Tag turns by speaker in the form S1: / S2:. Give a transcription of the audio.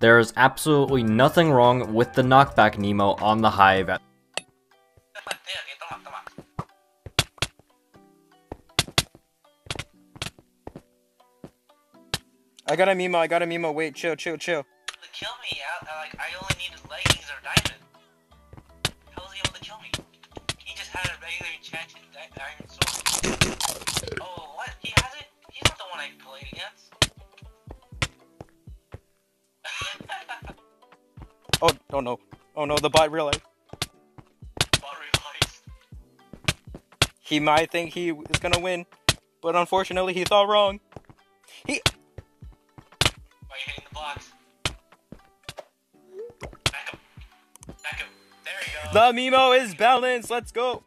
S1: There is absolutely nothing wrong with the knockback Nemo on the Hive at
S2: I got a Nemo, I got a Nemo. Wait, chill, chill, chill.
S3: Kill me, I, I, like I only needed leggings or diamond. How was he able to kill me? He just had a regular enchanted di- diamond sword. Oh, what? He has it? He's not the one I played against.
S2: Oh, oh no. Oh no, the bot realized.
S3: Bot realized.
S2: He might think he is gonna win, but unfortunately he thought wrong. He.
S3: Why are you hitting the blocks? Back up. Back up. There you go.
S2: The Nemo is balanced. Let's go.